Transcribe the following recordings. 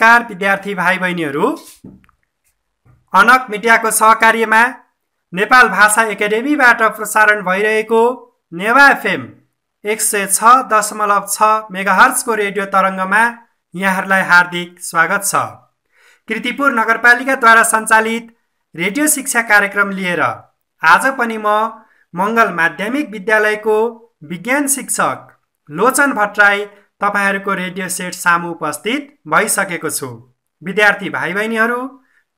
नमस्कार विद्यार्थी भाइ बहिनीहरू अनक मिडियाको सहकार्यमा नेपाल भाषा एकाडेमीबाट प्रसारण भइरहेको नेवा एफएम एक सय छ दशमलव छ मेगाहर्चको रेडियो तरङ्गमा यहाँहरूलाई हार्दिक स्वागत छ। कृतिपुर नगरपालिकाद्वारा सञ्चालित रेडियो शिक्षा कार्यक्रम लिएर आज पनि म मङ्गल माध्यमिक विद्यालयको विज्ञान शिक्षक लोचन भट्टराई तपाईँहरूको रेडियो सेट सामु उपस्थित भइसकेको छु। विद्यार्थी भाइ बहिनीहरू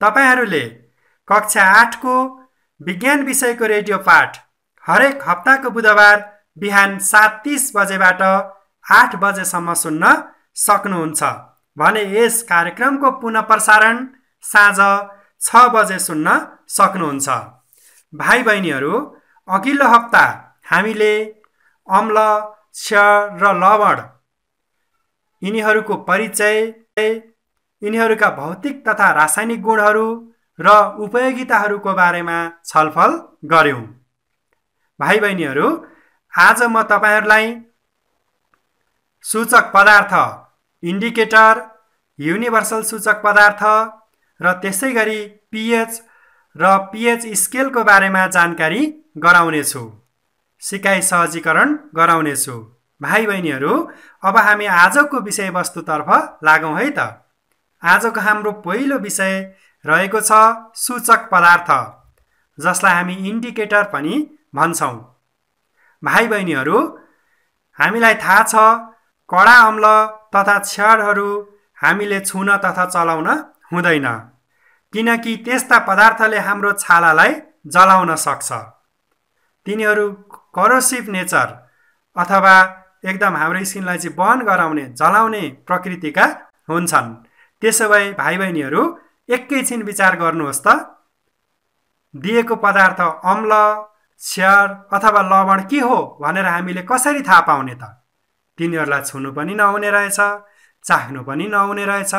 तपाईँहरूले कक्षा आठको विज्ञान विषयको रेडियो पाठ हरेक हप्ताको बुधबार बिहान सात तिस बजेबाट आठ बजेसम्म सुन्न सक्नुहुन्छ भने यस कार्यक्रमको पुनः प्रसारण साँझ छ बजे सुन्न सक्नुहुन्छ। भाइ बहिनीहरू अघिल्लो हप्ता हामीले अम्ल क्षर र लवण यिनीहरूको परिचय यिनीहरूका भौतिक तथा रासायनिक गुणहरू र उपयोगिताहरूको बारेमा छलफल गऱ्यौँ। भाइ बहिनीहरू आज म तपाईँहरूलाई सूचक पदार्थ इन्डिकेटर युनिभर्सल सूचक पदार्थ र त्यसै गरी पिएच र पिएच स्केलको बारेमा जानकारी गराउनेछु। सिकाइ सहजीकरण गराउनेछु। भाइ बहिनीहरू अब हामी आजको विषयवस्तुतर्फ लागौँ है त। आजको हाम्रो पहिलो विषय रहेको छ सूचक पदार्थ जसलाई हामी इन्डिकेटर पनि भन्छौँ। भाइ बहिनीहरू हामीलाई थाहा छ कडा अम्ल तथा क्षरहरू हामीले छुन तथा चलाउन हुँदैन किनकि त्यस्ता पदार्थले हाम्रो छालालाई जलाउन सक्छ। तिनीहरू करोसिभ नेचर अथवा एकदम हाम्रो स्किनलाई चाहिँ बन्द गराउने जलाउने प्रकृतिका हुन्छन्। त्यसो भए भाइ बहिनीहरू एकैछिन विचार गर्नुहोस् त। दिएको पदार्थ अम्ल स्यार अथवा लवण के हो भनेर हामीले कसरी थाहा पाउने त? तिनीहरूलाई छुनु पनि नहुने रहेछ चाख्नु पनि नहुने रहेछ।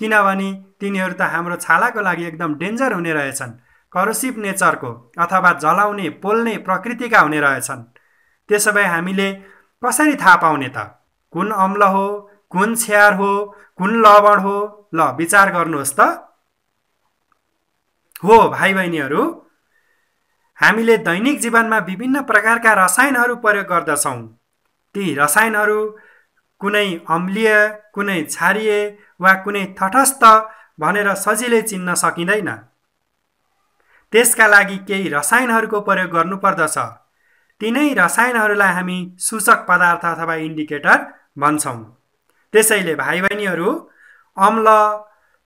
किनभने तिनीहरू त हाम्रो छालाको लागि एकदम डेन्जर हुने रहेछन्। करोसिभ नेचरको अथवा जलाउने पोल्ने प्रकृतिका हुने रहेछन्। त्यसो भए हामीले कसरी थाहा पाउने त? कुन अम्ल हो? कुन छ्यार हो? कुन लवण हो? ल विचार गर्नुहोस् त। हो भाइ बहिनीहरू हामीले दैनिक जीवनमा विभिन्न प्रकारका रसायनहरू प्रयोग गर्दछौँ। ती रसायनहरू कुनै अम्लीय कुनै क्षारीय वा कुनै तटस्थ भनेर सजिलै चिन्न सकिँदैन। त्यसका लागि केही रसायनहरूको प्रयोग गर्नुपर्दछ। तिनै रसायनहरूलाई हामी सूचक पदार्थ अथवा इन्डिकेटर भन्छौँ। त्यसैले भाइ बहिनीहरू अम्ल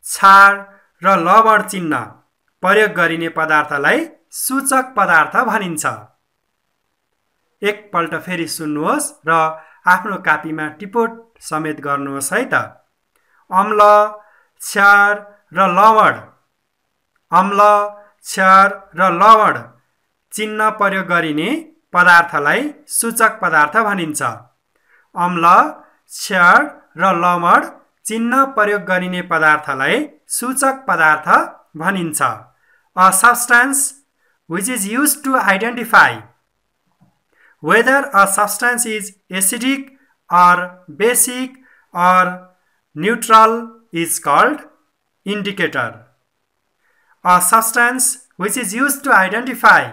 क्षार र लवण चिन्ह प्रयोग गरिने पदार्थलाई सूचक पदार्थ भनिन्छ। एकपल्ट फेरि सुन्नुहोस् र आफ्नो कापीमा टिपोट समेत गर्नुहोस् है त। अम्ल क्षार र लवण। अम्ल क्षार र लवण चिन्ह प्रयोग गरिने पदार्थलाई सूचक पदार्थ भनिन्छ। अम्ल क्षर र लवण चिन्ह प्रयोग गरिने पदार्थलाई सूचक पदार्थ भनिन्छ। A substance which is use to identify whether a substance is acidic or basic or neutral is called indicator a substance which is use to identify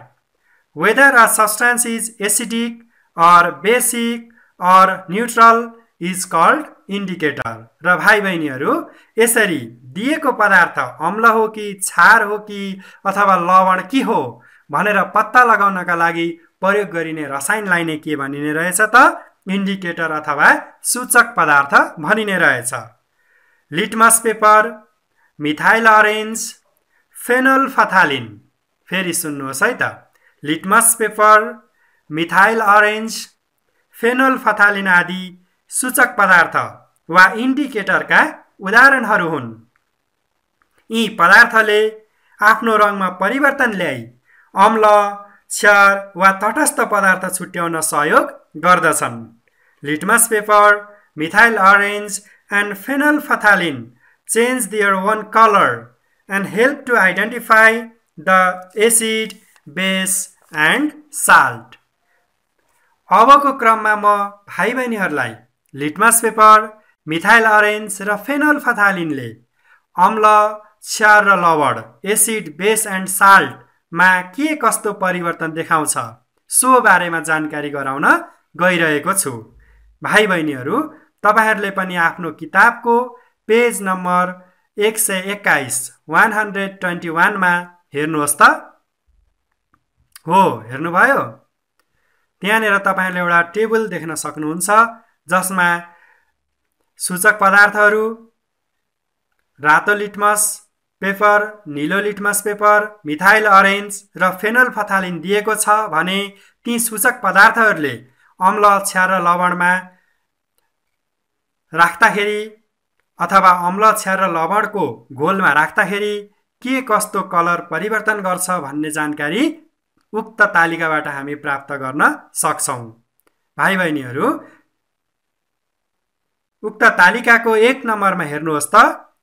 whether a substance is acidic or basic or neutral is called indicator र भाइ बहिनीहरू यसरी दिएको पदार्थ अम्ल हो कि छार हो कि अथवा लवण के हो भनेर पत्ता लगाउनका लागि प्रयोग गरिने रसायनलाई नै के भनिने रहेछ त? इन्डिकेटर अथवा सूचक पदार्थ भनिने रहेछ। Litmus paper methyl orange phenolphthalein. फेरि सुन्नुहोस् है त। Litmus paper methyl orange phenolphthalein आदि सूचक पदार्थ वा इन्डिकेटरका उदाहरणहरू हुन्। यी पदार्थले आफ्नो रङमा परिवर्तन ल्याई अम्ल क्षार वा तटस्थ पदार्थ छुट्याउन सहयोग गर्दछन्। Litmus paper methyl orange and phenolphthalein change their one colour and help to identify the acid base and salt अबको क्रममा म भाइ बहिनीहरूलाई लिटमस पेपर मिथाइल अरेन्ज र फेनल फथालिनले अम्ल क्षार र लवण एसिड बेस एन्ड साल्टमा के कस्तो परिवर्तन देखाउँछ सो बारेमा जानकारी गराउन गइरहेको छु भाइ बहिनीहरू तपाईँहरूले पनि आफ्नो किताबको पेज नम्बर एक सय एक्काइस वान हन्ड्रेड ट्वेन्टी वानमा हेर्नुहोस् त हो हेर्नुभयो? त्यहाँनिर तपाईँहरूले एउटा टेबल देख्न सक्नुहुन्छ जसमा सूचक पदार्थहरू रातो लिटमस पेपर निलो लिटमस पेपर मिथाइल अरेन्ज र फेनल फथालिन दिएको छ भने ती सूचक पदार्थहरूले अम्ल क्षार र लवणमा राख्दाखेरि अथवा अम्ल क्षार र लवणको घोलमा राख्दाखेरि के कस्तो कलर परिवर्तन गर्छ भन्ने जानकारी उक्त तालिकाबाट हामी प्राप्त गर्न सक्छौँ। भाइ बहिनीहरू उक्त तालिकाको एक नम्बरमा हेर्नुहोस् त।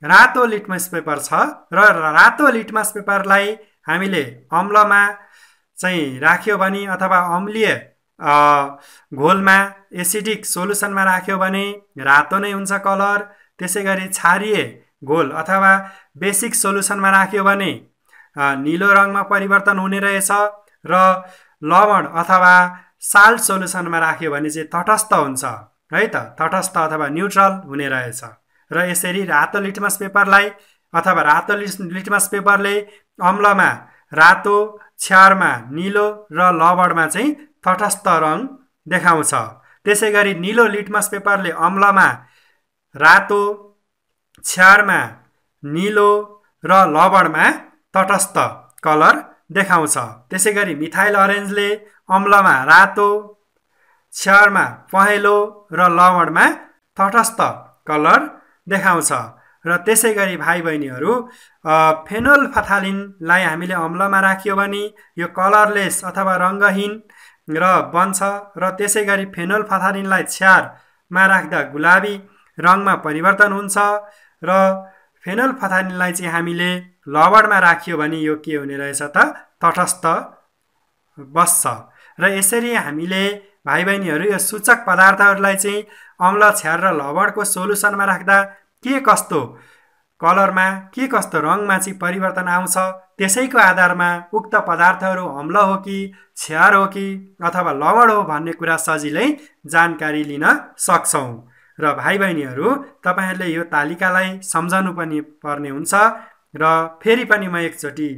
रातो लिटमस पेपर छ र रातो लिटमस पेपरलाई हामीले अम्लमा चाहिँ राख्यो भने अथवा अम्लीय घोलमा एसिडिक सोलुसनमा राख्यो भने रातो नै हुन्छ कलर। त्यसै गरी क्षारीय घोल अथवा बेसिक सोलुसनमा राख्यो भने निलो रङमा परिवर्तन हुने रहेछ। र लवण अथवा साल्ट सोलुसनमा राख्यो भने चाहिँ तटस्थ हुन्छ है त? तटस्थ अथवा न्युट्रल हुने रहेछ। र यसरी रातो लिटमस पेपरलाई अथवा रातो लिटमस पेपरले अम्लमा रातो छ्यारमा निलो र लवणमा चाहिँ तटस्थ रङ देखाउँछ। त्यसै गरी निलो लिटमस पेपरले अम्लमा रातो छ्यारमा निलो र लवणमा तटस्थ कलर देखाउँछ। त्यसै गरी मिथाइल अरेन्जले अम्लमा रातो छ्यारमा पहेँलो र लवणमा तटस्थ कलर देखाउँछ। र त्यसै गरी भाइ बहिनीहरू फेनोल फथालिनलाई हामीले अम्लमा राख्यो भने यो कलरलेस अथवा रङ्गहीन र बन्छ र त्यसै गरी फेनोल फथालिनलाई छ्यारमा राख्दा गुलाबी रङमा परिवर्तन हुन्छ र फेनोल फथालिनलाई चाहिँ हामीले लवणमा राखियो भने यो के हुने रहेछ त? तटस्थ बस्छ। र यसरी हामीले भाइ बहिनीहरू यो सूचक पदार्थहरूलाई चाहिँ अम्ल छ्यार र लवणको सोलुसनमा राख्दा के कस्तो कलरमा के कस्तो रङमा चाहिँ परिवर्तन आउँछ? त्यसैको आधारमा उक्त पदार्थहरू अम्ल हो कि छ्यार हो कि अथवा लवण हो भन्ने कुरा सजिलै जानकारी लिन सक्छौँ। र भाइ बहिनीहरू तपाईँहरूले यो तालिकालाई सम्झनु पनि पर्ने हुन्छ र फेरि पनि म एकचोटि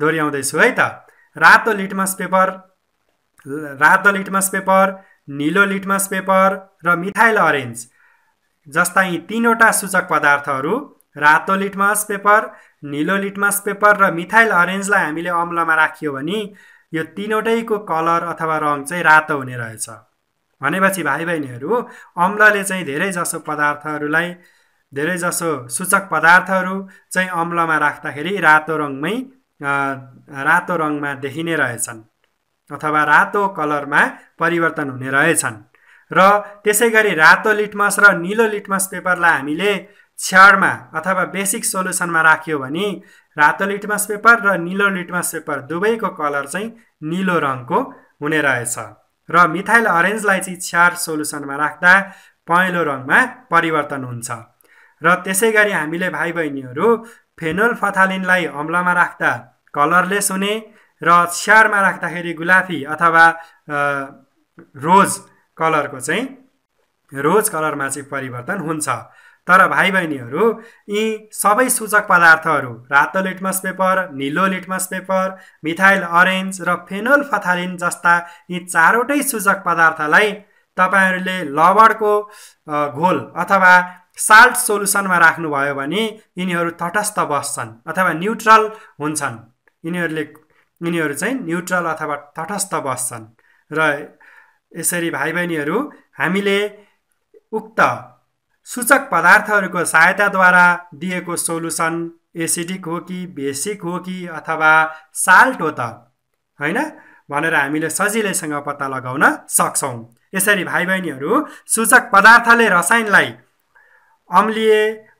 दोहोऱ्याउँदैछु है त। रातो लिटमस पेपर रातो लिटमस पेपर निलो लिटमस पेपर र मिथाइल अरेन्ज। जस्ता यी तिनवटा सूचक पदार्थहरू रातो लिटमस पेपर निलो लिटमस पेपर र मिथाइल अरेन्जलाई हामीले अम्लमा राखियो भने यो तिनवटैको कलर अथवा रङ चाहिँ रातो हुने रहेछ। भनेपछि भाइ बहिनीहरू अम्लले चाहिँ धेरै जसो पदार्थहरूलाई धेरै जसो सूचक पदार्थहरू चाहिँ अम्लमा राख्दाखेरि रातो रङमै रातो रङमा देखिने रहेछन् अथवा रातो कलरमा परिवर्तन हुने रहेछन्। र त्यसै गरी रातो लिटमस र निलो लिटमस पेपरलाई हामीले छ्याडमा अथवा बेसिक सोलुसनमा राख्यो भने रातो लिटमस पेपर र निलो लिटमस पेपर दुवैको कलर चाहिँ निलो रङको हुने रहेछ। र मिथाइल अरेन्जलाई चाहिँ छ्याड सोलुसनमा राख्दा पहेँलो रङमा परिवर्तन हुन्छ। र त्यसै गरी हामीले भाइ बहिनीहरू फेनोल फथालिनलाई अम्लमा राख्दा कलरलेस हुने र स्याहारमा राख्दाखेरि गुलाफी अथवा रोज कलरको चाहिँ रोज कलरमा चाहिँ परिवर्तन हुन्छ। तर भाइ बहिनीहरू यी सबै सूचक पदार्थहरू रातो लिटमस पेपर निलो लिटमस पेपर मिथाइल अरेन्ज र फेनोल फथालिन जस्ता यी चारवटै सूचक पदार्थलाई तपाईँहरूले लवणको घोल अथवा साल्ट सोलुसनमा राख्नुभयो भने यिनीहरू तटस्थ बस्छन् अथवा न्युट्रल हुन्छन्। यिनीहरूले यिनीहरू चाहिँ न्युट्रल अथवा तटस्थ बस्छन्। र यसरी भाइ बहिनीहरू हामीले उक्त सूचक पदार्थहरूको सहायताद्वारा दिएको सोलुसन एसिडिक हो कि बेसिक हो कि अथवा साल्ट हो त? होइन? भनेर हामीले सजिलैसँग पत्ता लगाउन सक्छौँ। यसरी भाइ बहिनीहरू सूचक पदार्थले रसायनलाई अम्लिय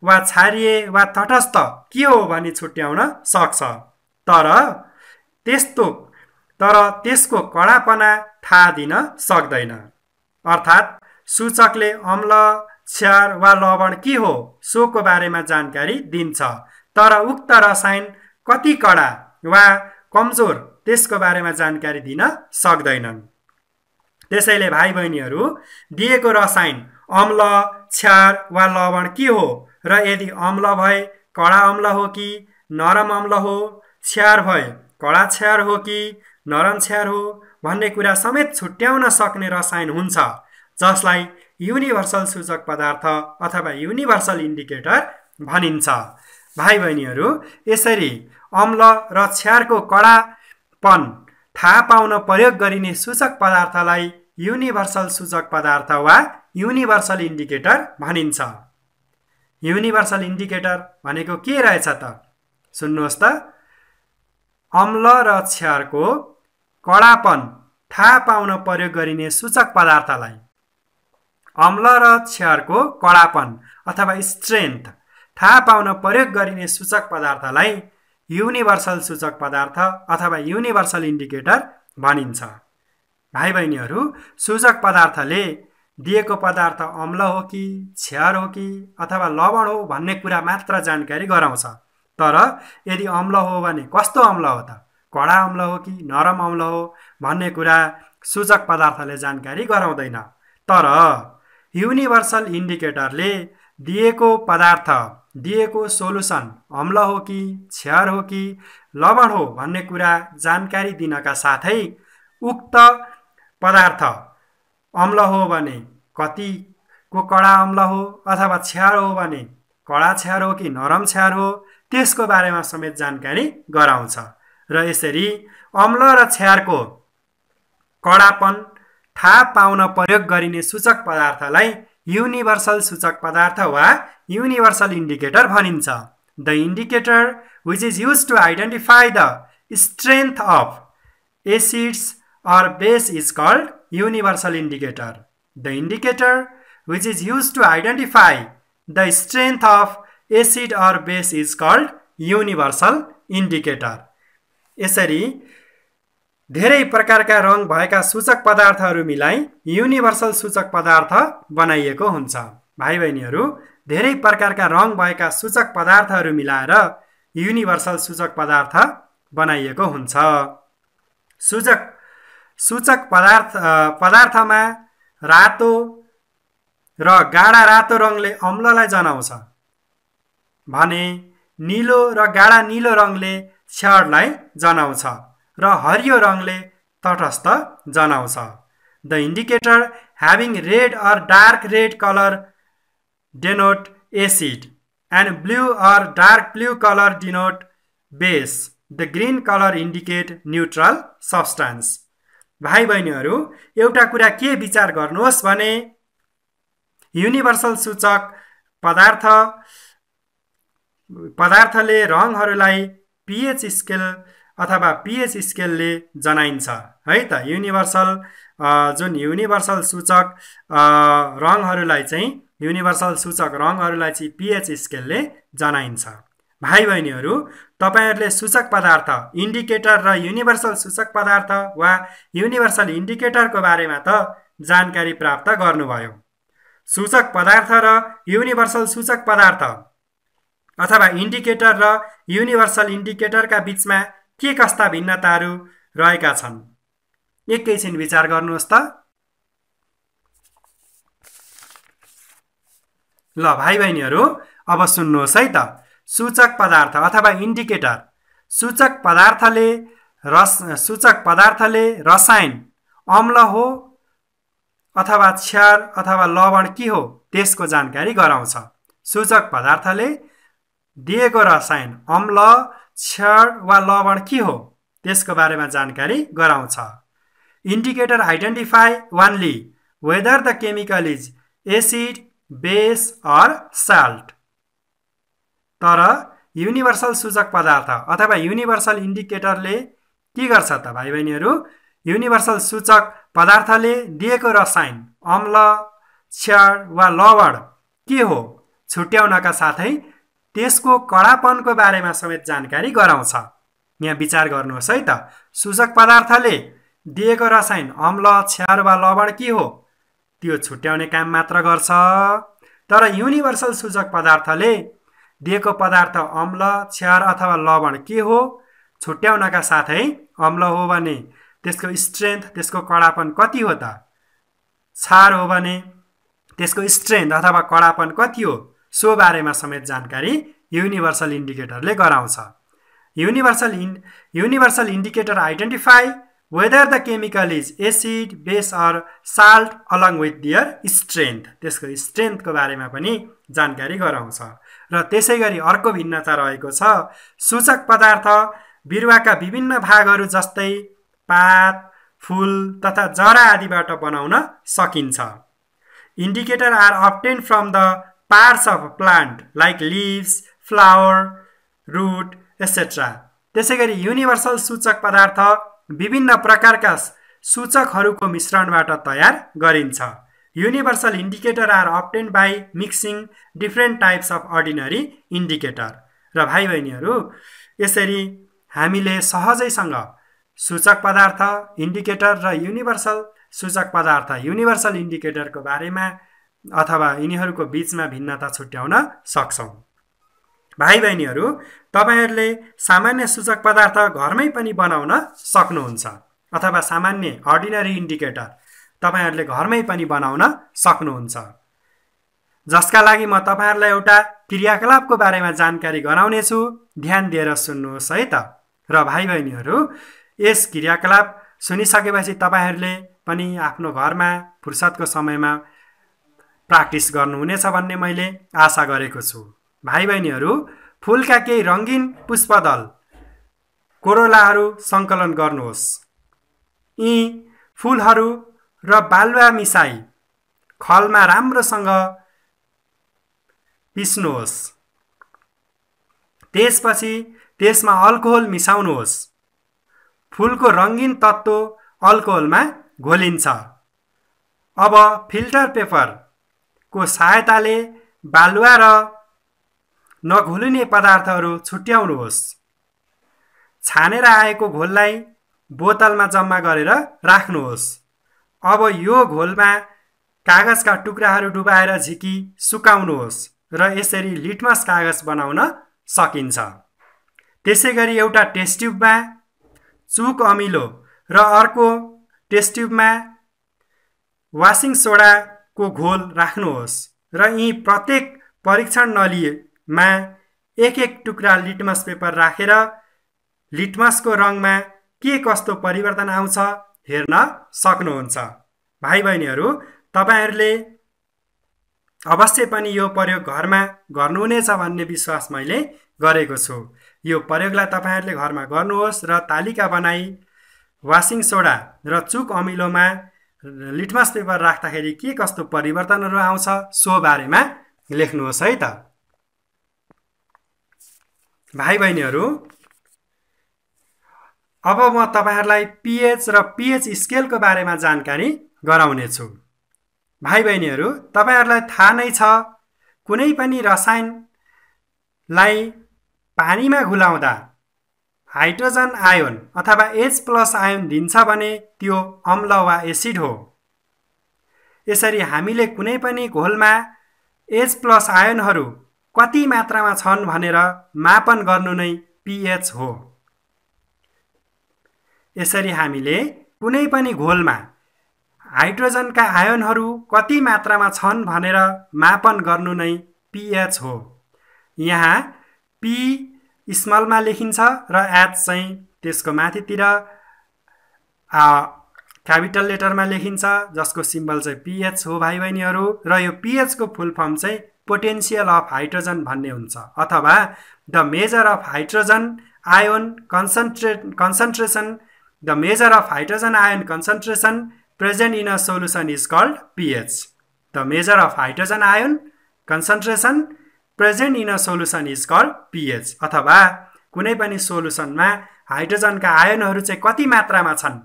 वा छारिए वा तटस्थ के हो भनी छुट्याउन सक्छ। तर त्यस्तो तर त्यसको कडापना थाहा दिन सक्दैन। अर्थात् सूचकले अम्ल क्षार वा लवण के हो सोको बारेमा जानकारी दिन्छ। तर उक्त रसायन कति कडा वा कमजोर त्यसको बारेमा जानकारी दिन सक्दैनन्। त्यसैले भाइ बहिनीहरू दिएको रसायन अम्ल क्षार वा लवण के हो र यदि अम्ल भए कडा अम्ल हो कि नरम अम्ल हो छ्यार भए कडा छ्यार हो कि नरम छ्यार हो भन्ने कुरा समेत छुट्याउन सक्ने रसायन हुन्छ जसलाई युनिभर्सल सूचक पदार्थ अथवा युनिभर्सल इन्डिकेटर भनिन्छ। भाइ बहिनीहरू यसरी अम्ल र छ्यारको कडापन थाहा पाउन प्रयोग गरिने सूचक पदार्थलाई युनिभर्सल सूचक पदार्थ वा युनिभर्सल इन्डिकेटर भनिन्छ। युनिभर्सल इन्डिकेटर भनेको के रहेछ त? सुन्नुहोस् त। अम्ल र क्षारको कडापन थाहा पाउन प्रयोग गरिने सूचक पदार्थलाई अम्ल र क्षारको कडापन अथवा स्ट्रेन्थ थाहा पाउन प्रयोग गरिने सूचक पदार्थलाई युनिभर्सल सूचक पदार्थ अथवा युनिभर्सल इन्डिकेटर भनिन्छ। भाइ बहिनीहरू सूचक पदार्थले दिएको पदार्थ अम्ल हो कि छ्यार हो कि अथवा लवण हो भन्ने कुरा मात्र जानकारी गराउँछ। तर यदि अम्ल हो भने कस्तो अम्ल हो त? कडा अम्ल हो कि नरम अम्ल हो भन्ने कुरा सूचक पदार्थले जानकारी गराउँदैन। तर युनिभर्सल इन्डिकेटरले दिएको पदार्थ दिएको सोलुसन अम्ल हो कि छ्यार हो कि लवण हो भन्ने कुरा जानकारी दिनका साथै उक्त पदार्थ अम्ल हो भने कतिको कडा अम्ल हो अथवा छ्यार हो भने कडा छ्यार हो कि नरम छ्यार हो त्यसको बारेमा समेत जानकारी गराउँछ। र यसरी अम्ल र छ्यारको कडापन थाहा पाउन प्रयोग गरिने सूचक पदार्थलाई युनिभर्सल सूचक पदार्थ वा युनिभर्सल इन्डिकेटर भनिन्छ। The indicator which is use to identify the strength of acids or base is called universal indicator the indicator which is use to identify the strength of acid or base is called universal indicator यसरी धेरै प्रकारका रङ भएका सूचक पदार्थहरू मिलाई universal सूचक पदार्थ बनाइएको हुन्छ। भाइ बहिनीहरू धेरै प्रकारका रङ भएका सूचक पदार्थहरू मिलाएर युनिभर्सल सूचक पदार्थ बनाइएको हुन्छ। सूचक सूचक पदार्थ पदार्थमा रातो र गाढा रातो रङले अम्ललाई जनाउँछ। भने निलो र गाढा निलो रङले क्षरलाई जनाउँछ। र हरियो रङले तटस्थ जनाउँछ। The indicator having red or dark red colour denote acid and blue or dark blue colour denote base the green colour indicate neutral substance भाइ बहिनीहरू एउटा कुरा के विचार गर्नुहोस् भने युनिभर्सल सूचक पदार्थ पदार्थले रङहरूलाई पिएच स्केल अथवा पिएच स्केलले जनाइन्छ है त? युनिभर्सल जुन युनिभर्सल सूचक रङहरूलाई चाहिँ युनिभर्सल सूचक रङहरूलाई चाहिँ पिएच स्केलले जनाइन्छ। भाइ बहिनीहरू तपाईँहरूले सूचक पदार्थ इन्डिकेटर र युनिभर्सल सूचक पदार्थ वा युनिभर्सल इन्डिकेटरको बारेमा त जानकारी प्राप्त गर्नुभयो। सूचक पदार्थ र युनिभर्सल सूचक पदार्थ अथवा इन्डिकेटर र युनिभर्सल इन्डिकेटरका बिचमा के कस्ता भिन्नताहरू रहेका छन्? एकैछिन विचार गर्नुहोस् त। ल भाइ बहिनीहरू अब सुन्नुहोस् है त। सूचक पदार्थ अथवा इन्डिकेटर। सूचक पदार्थले रस सूचक पदार्थले रसायन अम्ल हो अथवा क्षार अथवा लवण के हो त्यसको जानकारी गराउँछ। सूचक पदार्थले दिएको रसायन अम्ल क्षण वा लवण के हो? त्यसको बारेमा जानकारी गराउँछ। Indicator identify only whether the chemical is acid base or salt तर युनिभर्सल सूचक पदार्थ अथवा युनिभर्सल इन्डिकेटरले के गर्छ त भाइ बहिनीहरू युनिभर्सल सूचक पदार्थले दिएको रसायन अम्ल क्षण वा लवण के हो? छुट्याउनका साथै त्यसको कडापनको बारेमा समेत जानकारी गराउँछ। यहाँ विचार गर्नुहोस् है त। सूचक पदार्थले दिएको रसायन अम्ल क्षार वा लवण के हो? त्यो छुट्याउने काम मात्र गर्छ। तर युनिभर्सल सूचक पदार्थले दिएको पदार्थ अम्ल क्षार अथवा लवण के हो? छुट्याउनका साथै अम्ल हो भने त्यसको स्ट्रेन्थ त्यसको कडापन कति हो त? क्षार हो भने त्यसको स्ट्रेन्थ अथवा कडापन कति हो? सो बारेमा समेत जानकारी युनिभर्सल इन्डिकेटरले गराउँछ। Universal in universal indicator identify whether the chemical is acid base or salt along with their strength त्यसको स्ट्रेन्थको बारेमा पनि जानकारी गराउँछ। र त्यसै गरी अर्को भिन्नता रहेको छ सूचक पदार्थ बिरुवाका विभिन्न भागहरू जस्तै पात फुल तथा जरा आदिबाट बनाउन सकिन्छ। Indicator are obtain from the parts of plant like leaves flower root etcetera त्यसै गरी युनिभर्सल सूचक पदार्थ विभिन्न प्रकारका सूचकहरूको मिश्रणबाट तयार गरिन्छ। Universal indicator are obtain by mixing different types of ordinary indicator र भाइ बहिनीहरू यसरी हामीले सहजैसँग सूचक पदार्थ इन्डिकेटर र युनिभर्सल सूचक पदार्थ युनिभर्सल इन्डिकेटरको बारेमा अथवा यिनीहरूको बिचमा भिन्नता छुट्याउन सक्छौँ। भाइ बहिनीहरू तपाईँहरूले सामान्य सूचक पदार्थ घरमै पनि बनाउन सक्नुहुन्छ अथवा सामान्य अर्डिनरी इन्डिकेटर तपाईँहरूले घरमै पनि बनाउन सक्नुहुन्छ। जसका लागि म तपाईँहरूलाई एउटा क्रियाकलापको बारेमा जानकारी गराउनेछु ध्यान दिएर सुन्नुहोस् है त। र भाइ बहिनीहरू यस क्रियाकलाप सुनिसकेपछि तपाईँहरूले पनि आफ्नो घरमा फुर्सदको समयमा प्र्याक्टिस गर्नुहुनेछ भन्ने मैले आशा गरेको छु। भाइ बहिनीहरू फुलका केही रङ्गिन पुष्पदल कोरोलाहरू सङ्कलन गर्नुहोस्। यी फुलहरू र बालुवा मिसाई खलमा राम्रोसँग पिस्नुहोस्। त्यसपछि त्यसमा अल्कोहोल मिसाउनुहोस्। फुलको रङ्गिन तत्त्व अल्कोहोलमा घोलिन्छ। अब फिल्टर पेपरको सहायताले बालुवा र नघुलिने पदार्थहरू छुट्याउनुहोस्। छानेर आएको घोललाई बोतलमा जम्मा गरेर राख्नुहोस्। अब यो घोलमा कागजका टुक्राहरू डुबाएर झिकी सुकाउनुहोस् र यसरी लिटमस कागज बनाउन सकिन्छ। त्यसै गरी एउटा टेस्ट ट्युबमा चुक अमिलो र अर्को टेस्ट ट्युबमा वासिङ सोडाको घोल राख्नुहोस् र यी प्रत्येक परीक्षण नलिए मा एक एक टुक्रा लिटमस पेपर राखेर लिटमसको रङमा के कस्तो परिवर्तन आउँछ हेर्न सक्नुहुन्छ। भाइ बहिनीहरू तपाईँहरूले अवश्य पनि यो प्रयोग घरमा गर्नुहुनेछ भन्ने विश्वास मैले गरेको छु। यो प्रयोगलाई तपाईँहरूले घरमा गर्नुहोस् र तालिका बनाई वासिङ सोडा र चुक अमिलोमा लिटमस पेपर राख्दाखेरि के कस्तो परिवर्तनहरू आउँछ सो बारेमा लेख्नुहोस् है त। भाइ बहिनीहरू अब म तपाईँहरूलाई पिएच र पिएच स्केलको बारेमा जानकारी गराउनेछु। भाइ बहिनीहरू तपाईँहरूलाई थाहा नै छ कुनै पनि रसायनलाई पानीमा घुलाउँदा हाइड्रोजन आयोन अथवा एच प्लस आयोन दिन्छ भने त्यो अम्ल वा एसिड हो। यसरी हामीले कुनै पनि घोलमा एच प्लस आयोनहरू कति मात्रामा छन् भनेर मापन गर्नु नै पिएच हो। यसरी हामीले कुनै पनि घोलमा हाइड्रोजनका आयनहरू कति मात्रामा छन् भनेर मापन गर्नु नै पिएच हो। यहाँ पी स्मलमा लेखिन्छ र एच चाहिँ त्यसको माथितिर क्यापिटल लेटरमा लेखिन्छ जसको सिम्बल चाहिँ पिएच हो भाइ बहिनीहरू र यो पिएचको फुल फर्म चाहिँ पोटेन्सियल अफ हाइड्रोजन भन्ने हुन्छ अथवा the measure of hydrogen ion concentrate concentration the measure of hydrogen ion concentration present in a solution is called pH the measure of hydrogen ion concentration present in a solution is called pH अथवा कुनै पनि सोल्युसनमा हाइड्रोजनका आयनहरू चाहिँ कति मात्रामा छन्?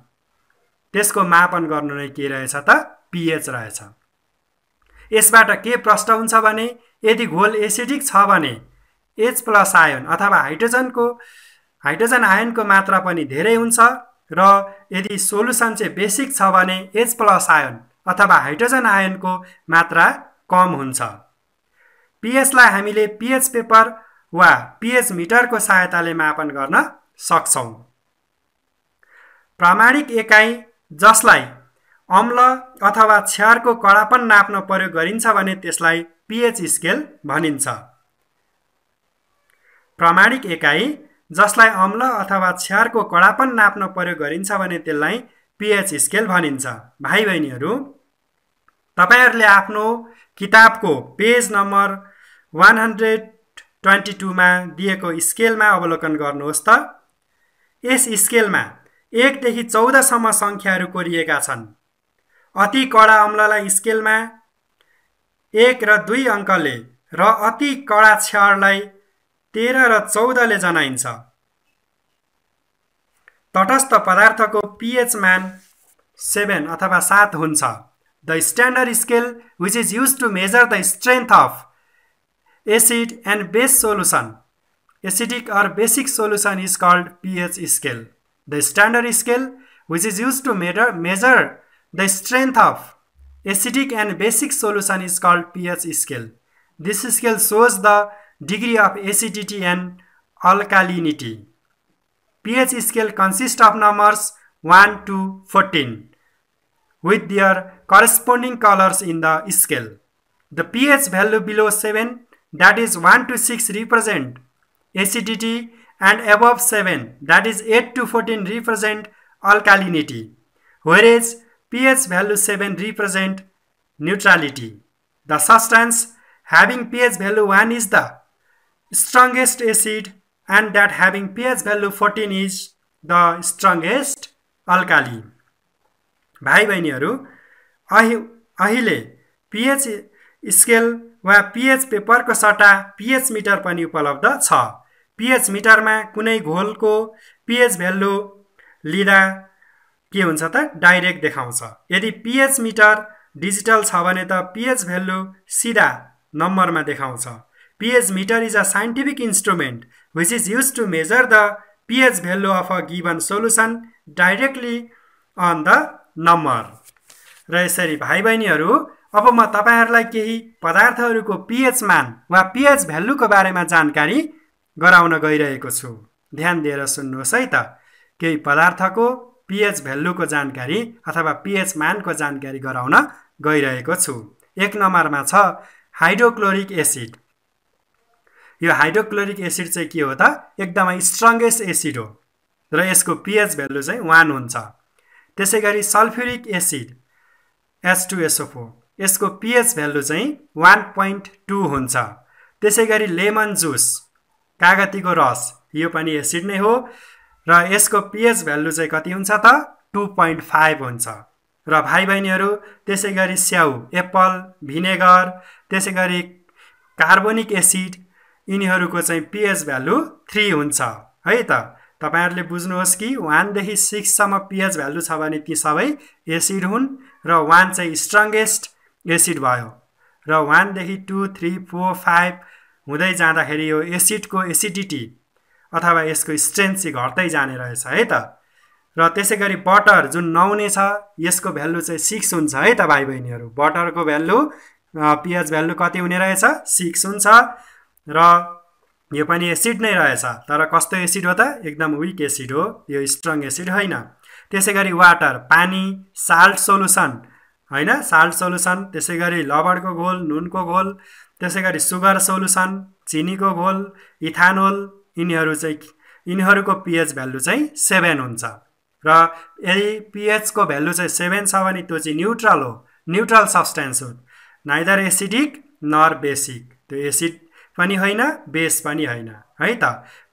त्यसको मापन गर्नु नै के रहेछ त? पिएच रहेछ। यसबाट के प्रष्ट हुन्छ भने यदि घोल एसिडिक छ भने एच प्लस आयन अथवा हाइड्रोजनको हाइड्रोजन आयनको मात्रा पनि धेरै हुन्छ र यदि सोलुसन चाहिँ बेसिक छ भने एच प्लस आयन अथवा हाइड्रोजन आयनको मात्रा कम हुन्छ। पिएचलाई हामीले पिएच पेपर वा पिएच मिटरको सहायताले मापन गर्न सक्छौँ। प्रामाणिक एकाइ जसलाई अम्ल अथवा क्षारको कडापन नाप्न प्रयोग गरिन्छ भने त्यसलाई पिएच स्केल भनिन्छ। प्रामाणिक एकाइ जसलाई अम्ल अथवा क्षारको कडापन नाप्न प्रयोग गरिन्छ भने त्यसलाई पिएच स्केल भनिन्छ। भाइ बहिनीहरू तपाईँहरूले आफ्नो किताबको page number one hundred twenty टूमा दिएको स्केलमा अवलोकन गर्नुहोस् त। यस स्केलमा एकदेखि चौधसम्म सङ्ख्याहरू कोरिएका छन्। अति कडा अम्ललाई स्केलमा एक र दुई अङ्कले र अति कडा क्षरलाई तेह्र र चौधले जनाइन्छ। तटस्थ पदार्थको पिएच मान सेभेन अथवा सात हुन्छ। The standard scale which is use to measure the strength of acid and base solution. Acidic or basic solution is called pH scale. The standard scale which is used to measure, measure the strength of acidic and basic solution is called pH scale. This scale shows the degree of acidity and alkalinity. pH scale consists of numbers 1 to 14 with their corresponding colors in the scale. The pH value below 7 that is 1 to 6 represent acidity and above 7 that is 8 to 14 represent alkalinity whereas pH value 7 represent neutrality. The substance having pH value 1 is the strongest acid and that having pH value 14 is the strongest alkali. भाइ बहिनीहरू अहिले pH scale वा pH पेपरको सट्टा pH metre पनि उपलब्ध छ। PH मिटरमा कुनै घोलको पिएच भ्यालु लिँदा के हुन्छ त? डाइरेक्ट देखाउँछ। यदि पिएच मिटर डिजिटल छ भने त पिएच भ्यालु सिधा नम्बरमा देखाउँछ। PH meter is a scientific instrument which is use to measure the pH value of a given solution directly on the number. र यसरी भाइ बहिनीहरू अब म तपाईँहरूलाई केही पदार्थहरूको पिएच मान वा पिएच भ्यालुको बारेमा जानकारी गराउन गइरहेको छु। ध्यान दिएर सुन्नुहोस् है त। केही पदार्थको पिएच भ्यालुको जानकारी अथवा पिएच मानको जानकारी गराउन गइरहेको छु। एक नम्बरमा छ हाइड्रोक्लोरिक एसिड। यो हाइड्रोक्लोरिक एसिड चाहिँ के हो त? एकदमै स्ट्रङ्गेस्ट एसिड हो र यसको पिएच भ्यालु चाहिँ वान हुन्छ। त्यसै गरी sulphuric acid H two S O four यसको पिएच भ्यालु चाहिँ वान पोइन्ट टू हुन्छ। त्यसै गरी लेमन जुस कागतीको रस यो पनि एसिड नै हो। र यसको पिएच भ्यालु चाहिँ कति हुन्छ त? टु पोइन्ट फाइभ हुन्छ। र भाइ बहिनीहरू त्यसै गरी स्याउ एप्पल भिनेगर त्यसै गरी कार्बोनिक एसिड यिनीहरूको चाहिँ पिएच भ्यालु थ्री हुन्छ। है त? तपाईँहरूले बुझ्नुहोस् कि वानदेखि सिक्ससम्म पिएच भ्यालु छ भने ती सबै एसिड हुन्। र वान चाहिँ स्ट्रङ्गेस्ट एसिड भयो। र वानदेखि टू थ्री फोर फाइभ हुँदै जाँदाखेरि यो एसिडको एसिडिटी अथवा यसको स्ट्रेन्थ चाहिँ घट्दै जाने रहेछ है त। र त्यसै गरी बटर जुन नहुने छ यसको भ्यालु चाहिँ सिक्स हुन्छ है त भाइ बहिनीहरू बटरको भ्यालु पिएच भ्यालु कति हुने रहेछ? सिक्स हुन्छ। र यो पनि एसिड नै रहेछ। तर कस्तो एसिड हो त? एकदम विक एसिड हो। यो स्ट्रङ एसिड होइन। त्यसै गरी वाटर पानी साल्ट सोलुसन होइन? साल्ट सोलुसन त्यसै गरी लबडको घोल नुनको घोल त्यसै गरी सुगर सोलुसन चिनीको घोल इथानोल यिनीहरू चाहिँ यिनीहरूको पिएच भ्यालु चाहिँ सेभेन हुन्छ। र यदि पिएचको भ्यालु चाहिँ सेभेन छ भने त्यो चाहिँ न्युट्रल हो। न्युट्रल सब्सटेन्स हो। नाइदर एसिडिक नर बेसिक त्यो एसिड पनि होइन बेस पनि होइन। है त?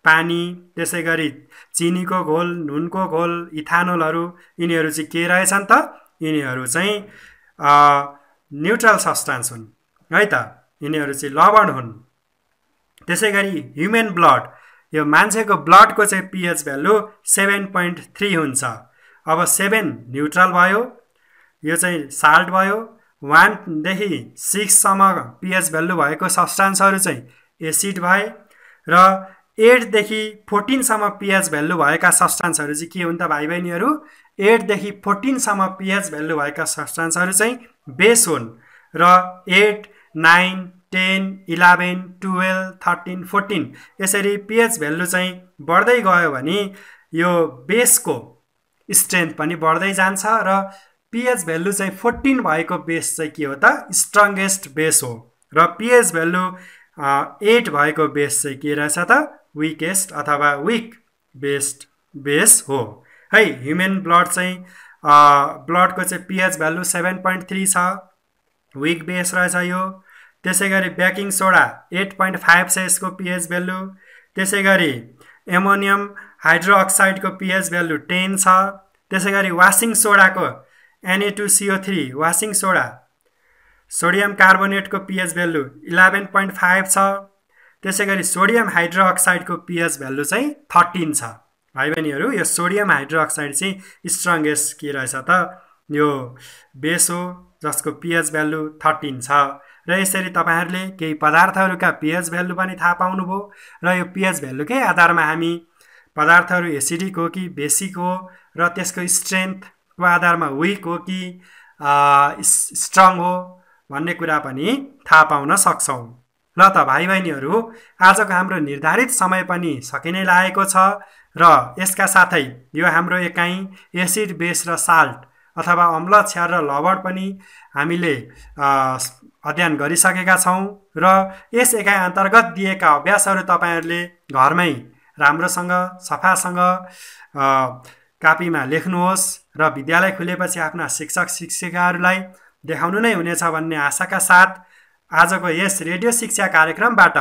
पानी त्यसै गरी चिनीको घोल नुनको घोल इथानोलहरू यिनीहरू चाहिँ के रहेछन् त? यिनीहरू चाहिँ न्युट्रल सब्सटेन्स हुन् है त? यिनीहरू चाहिँ लवण हुन्। त्यसै गरी ह्युमेन ब्लड यो मान्छेको ब्लडको चाहिँ pH value seven point three हुन्छ। अब सेभेन न्युट्रल भयो यो चाहिँ साल्ट भयो वानदेखि सिक्ससम्म पिएच भ्यालु भएको सब्सटान्सहरू चाहिँ एसिड भए र एटदेखि फोर्टिनसम्म पिएच भ्यालु भएका सब्सटान्सहरू चाहिँ के हुन् त भाइ बहिनीहरू एटदेखि फोर्टिनसम्म पिएच भ्यालु भएका सब्सटान्सहरू चाहिँ बेस हुन् र eight nine ten eleven twelve thirteen fourteen यसरी पिएच भेल्यु चाहिँ बढ्दै गयो भने यो बेसको स्ट्रेन्थ पनि बढ्दै जान्छ र पिएच भेल्यु चाहिँ फोर्टिन भएको बेस चाहिँ के हो त? स्ट्रङ्गेस्ट बेस हो। र पिएच भेल्यु एट भएको बेस चाहिँ के रहेछ त? विकेस्ट अथवा विक बेस्ट बेस हो। है ह्युमेन ब्लड चाहिँ ब्लडको चाहिँ pH value seven point three छ विक बेस रहेछ यो। त्यसै गरी baking soda eight point five छ यसको पिएच भ्यालु त्यसै गरी एमोनियम हाइड्रोअक्साइडको पिएच भ्यालु टेन छ। त्यसै गरी washing सोडाको N A two C O three washing soda sodium कार्बोनेटको pH value eleven point five छ। त्यसै गरी सोडियम हाइड्रोअक्साइडको पिएच भ्यालु चाहिँ थर्टिन छ। भाइ बहिनीहरू यो सोडियम हाइड्रोअक्साइड चाहिँ स्ट्रङ्गेस्ट के रहेछ त। यो बेस हो जसको पिएच भ्यालु थर्टिन छ। र यसरी तपाईँहरूले केही पदार्थहरूका पिएच भ्यालु पनि थाहा पाउनुभयो। र यो पिएच भ्यालुकै आधारमा हामी पदार्थहरू एसिडिक हो कि बेसिक हो र त्यसको स्ट्रेन्थको आधारमा विक हो कि स्ट्रङ हो भन्ने कुरा पनि थाहा पाउन सक्छौँ। ल त भाइ बहिनीहरू आजको हाम्रो निर्धारित समय पनि सकिनै लागेको छ। र यसका साथै यो हाम्रो एकाइ एसिड बेस र साल्ट अथवा अम्ल छ्यार र लवण पनि हामीले अध्ययन गरिसकेका छौँ र यस एकाइ अन्तर्गत दिएका अभ्यासहरू तपाईँहरूले घरमै राम्रोसँग सफासँग कापीमा लेख्नुहोस् र विद्यालय खुलेपछि आफ्ना शिक्षक शिक्षिकाहरूलाई देखाउनु नै हुनेछ भन्ने आशाका साथ आजको यस रेडियो शिक्षा कार्यक्रमबाट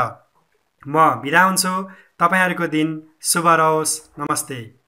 म बिदा हुन्छु। तपाईँहरूको दिन शुभ रहोस्। नमस्ते।